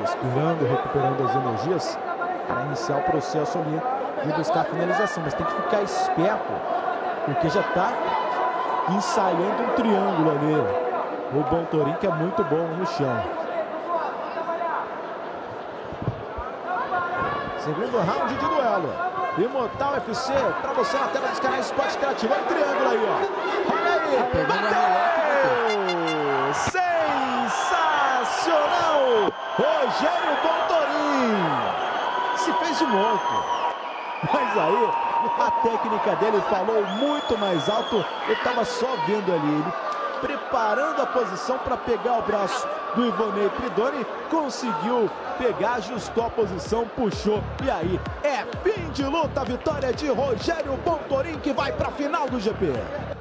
respirando, recuperando as energias para iniciar o processo ali e buscar a finalização. Mas tem que ficar esperto, porque já está ensaiando um triângulo ali. O Bontorim que é muito bom no chão. Segundo round de duelo. Imotal FC, para você na tela dos canais Esporte Interativo. Olha o triângulo aí, ó. Olha aí, Rogério Bontorim se fez de louco. Mas aí, a técnica dele falou muito mais alto. Eu estava só vendo ali, ele preparando a posição para pegar o braço do Ivonei Pridoni. Conseguiu pegar, ajustou a posição, puxou. E aí, é fim de luta, vitória de Rogério Bontorim que vai para a final do GP.